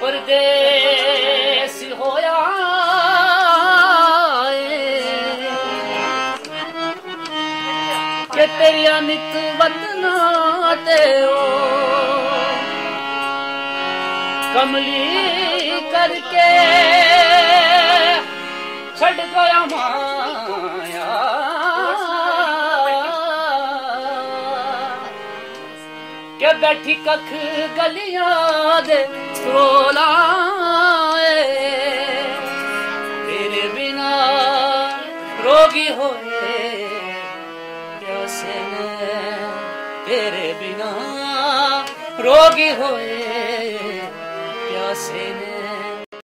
ਪਰਦੇਸ ਹੋਇਆ ਕਿ ਤੇਰੀਆਂ ਨਿਤ ਵੰਦਨਾ ਤੇ ਓ ਕਮਲੀ ਕਰਕੇ ਛੱਡ ਗਿਆ ਮਾਇਆ के बैठी कख गलियाँ दे रोलाए। तेरे बिना रोगी होए ने तेरे बिना रोगी होए प्यासे ने